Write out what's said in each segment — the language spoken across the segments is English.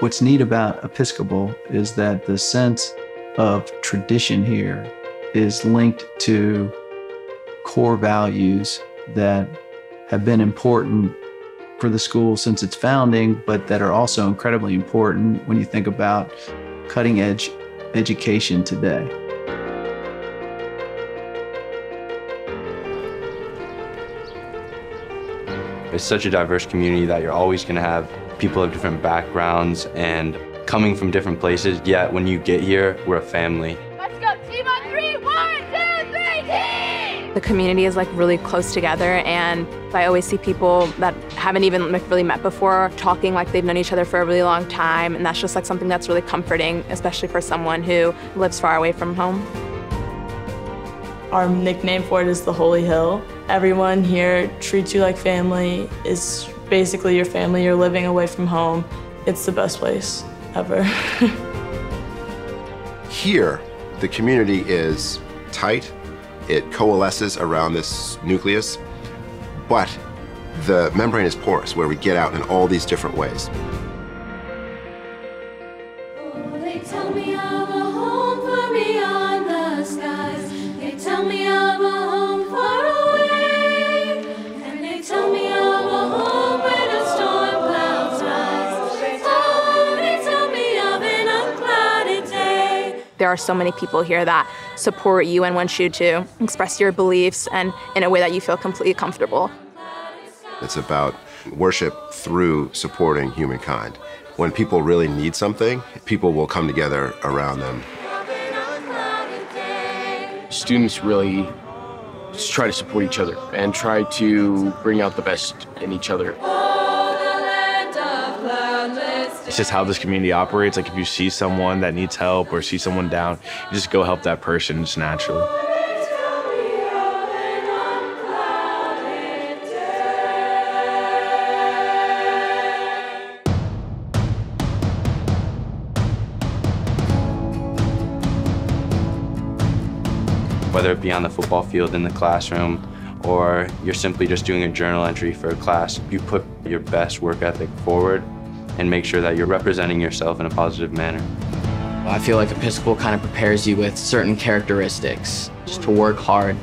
What's neat about Episcopal is that the sense of tradition here is linked to core values that have been important for the school since its founding, but that are also incredibly important when you think about cutting edge education today. It's such a diverse community that you're always going to have people of different backgrounds and coming from different places, yet when you get here, we're a family. Let's go, team on three, one, two, three, team! The community is like really close together and I always see people that haven't even like really met before talking like they've known each other for a really long time and that's just like something that's really comforting, especially for someone who lives far away from home. Our nickname for it is the Holy Hill. Everyone here treats you like family, is basically your family. You're living away from home. It's the best place ever. Here, the community is tight. It coalesces around this nucleus, but the membrane is porous where we get out in all these different ways. There are so many people here that support you and want you to express your beliefs and in a way that you feel completely comfortable. It's about worship through supporting humankind. When people really need something, people will come together around them. Of an unclouded day. students really try to support each other and try to bring out the best in each other. It's just how this community operates. Like if you see someone that needs help or see someone down, you just go help that person just naturally. Whether it be on the football field, in the classroom, or you're simply just doing a journal entry for a class, you put your best work ethic forward and make sure that you're representing yourself in a positive manner. I feel like Episcopal kind of prepares you with certain characteristics just to work hard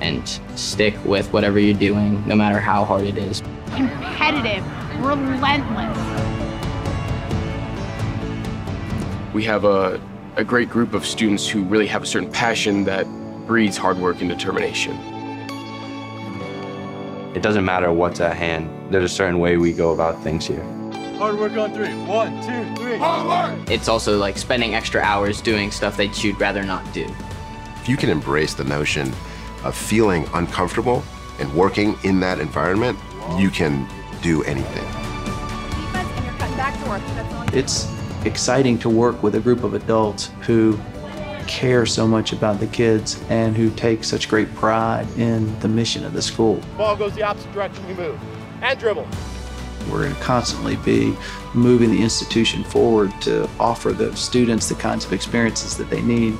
and stick with whatever you're doing, no matter how hard it is. competitive, relentless. We have a, a great group of students who really have a certain passion that breeds hard work and determination. It doesn't matter what's at hand, there's a certain way we go about things here. Hard work on three. One, two, three. Hard work! It's also like spending extra hours doing stuff that you'd rather not do. If you can embrace the notion of feeling uncomfortable and working in that environment, you can do anything. Defense, and you're cutting back to work. That's all. It's exciting to work with a group of adults who care so much about the kids and who take such great pride in the mission of the school. Ball goes the opposite direction you move. And dribble. We're going to constantly be moving the institution forward to offer the students the kinds of experiences that they need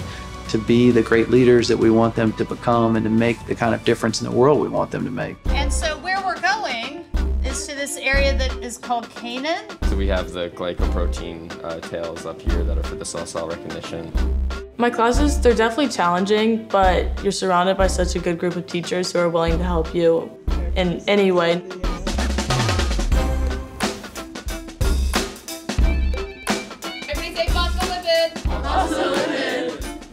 to be the great leaders that we want them to become and to make the kind of difference in the world we want them to make. And so where we're going is to this area that is called Canaan. So we have the glycoprotein uh, tails up here that are for the cell cell recognition. My classes, they're definitely challenging, but you're surrounded by such a good group of teachers who are willing to help you in any way.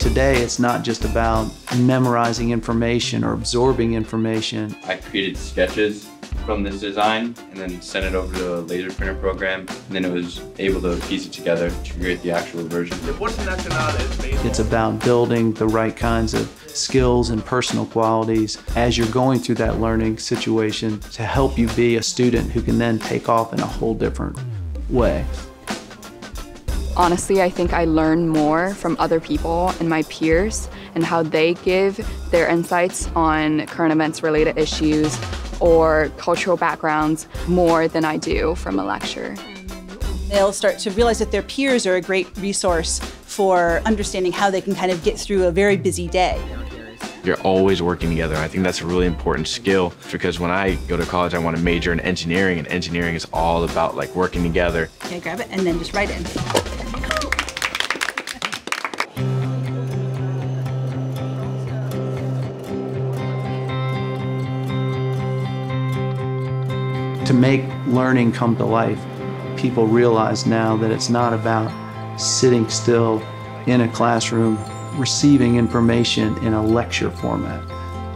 Today, it's not just about memorizing information or absorbing information. I created sketches from this design and then sent it over to a laser printer program, and then it was able to piece it together to create the actual version. It's about building the right kinds of skills and personal qualities as you're going through that learning situation to help you be a student who can then take off in a whole different way. Honestly, I think I learn more from other people and my peers and how they give their insights on current events related issues or cultural backgrounds more than I do from a lecture. They'll start to realize that their peers are a great resource for understanding how they can kind of get through a very busy day. You're always working together. I think that's a really important skill because when I go to college, I want to major in engineering, and engineering is all about like working together. Okay, grab it and then just write in. To make learning come to life, people realize now that it's not about sitting still in a classroom receiving information in a lecture format.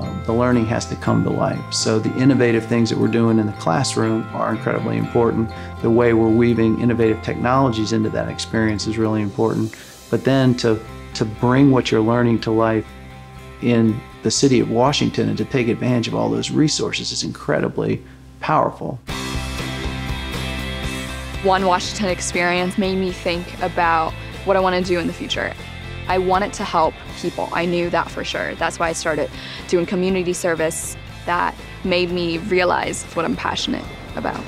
Um, the learning has to come to life. So the innovative things that we're doing in the classroom are incredibly important. The way we're weaving innovative technologies into that experience is really important. But then to, to bring what you're learning to life in the city of Washington and to take advantage of all those resources is incredibly powerful. One Washington experience made me think about what I want to do in the future. I wanted to help people. I knew that for sure. That's why I started doing community service that made me realize what I'm passionate about.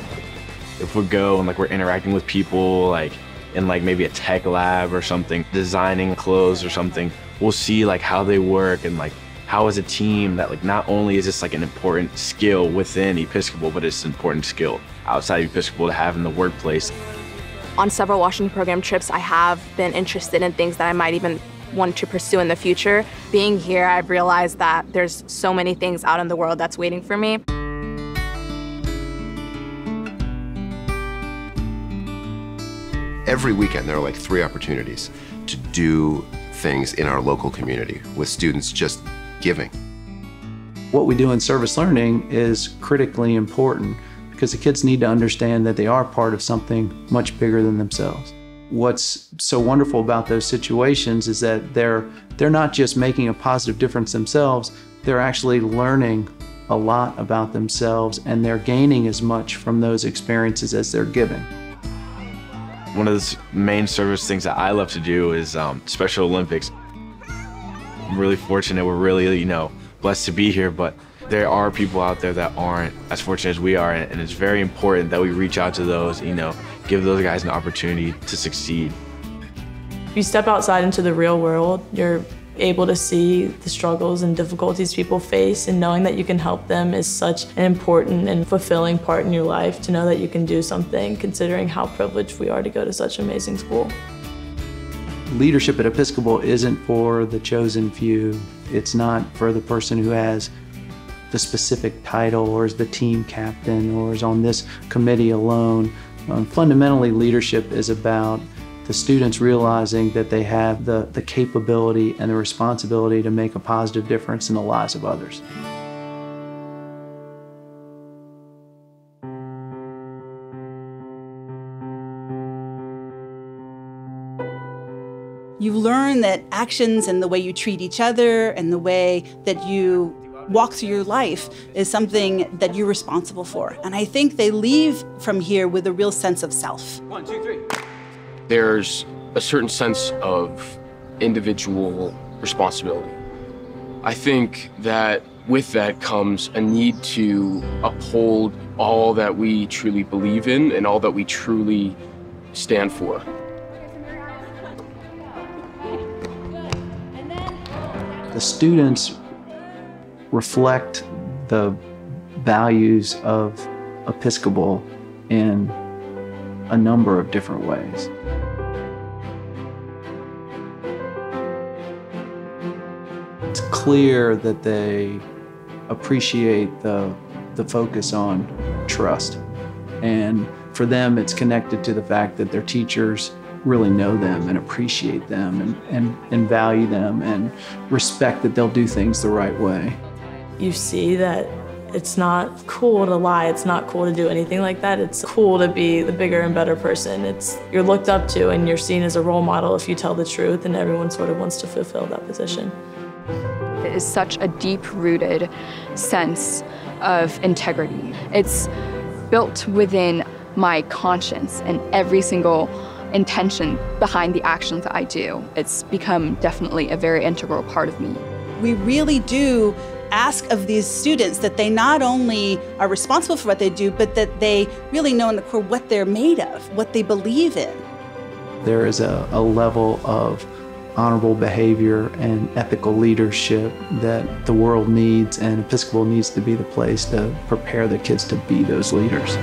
If we go and like we're interacting with people like in like maybe a tech lab or something, designing clothes or something, we'll see like how they work and like how as a team that like not only is this like an important skill within Episcopal, but it's an important skill outside of Episcopal to have in the workplace. On several Washington program trips, I have been interested in things that I might even want to pursue in the future. Being here, I've realized that there's so many things out in the world that's waiting for me. Every weekend, there are like three opportunities to do things in our local community with students just giving. What we do in service learning is critically important because the kids need to understand that they are part of something much bigger than themselves. What's so wonderful about those situations is that they're they're not just making a positive difference themselves, they're actually learning a lot about themselves and they're gaining as much from those experiences as they're giving. One of the main service things that I love to do is um, Special Olympics. I'm really fortunate. We're really, you know, blessed to be here, but there are people out there that aren't as fortunate as we are, and it's very important that we reach out to those, you know, give those guys an opportunity to succeed. If you step outside into the real world, you're able to see the struggles and difficulties people face, and knowing that you can help them is such an important and fulfilling part in your life to know that you can do something, considering how privileged we are to go to such amazing school. Leadership at Episcopal isn't for the chosen few. It's not for the person who has the specific title or is the team captain or is on this committee alone. Um, fundamentally, leadership is about the students realizing that they have the, the capability and the responsibility to make a positive difference in the lives of others. You learn that actions and the way you treat each other and the way that you walk through your life is something that you're responsible for. And I think they leave from here with a real sense of self. One, two, three. There's a certain sense of individual responsibility. I think that with that comes a need to uphold all that we truly believe in and all that we truly stand for. The students reflect the values of Episcopal in a number of different ways. It's clear that they appreciate the, the focus on trust. And for them, it's connected to the fact that their teachers really know them and appreciate them and, and, and value them and respect that they'll do things the right way. You see that it's not cool to lie, it's not cool to do anything like that. It's cool to be the bigger and better person. It's you're looked up to and you're seen as a role model if you tell the truth and everyone sort of wants to fulfill that position. It is such a deep-rooted sense of integrity. It's built within my conscience and every single intention behind the actions that I do. It's become definitely a very integral part of me. We really do ask of these students that they not only are responsible for what they do, but that they really know in the core what they're made of, what they believe in. There is a, a level of honorable behavior and ethical leadership that the world needs, and Episcopal needs to be the place to prepare the kids to be those leaders.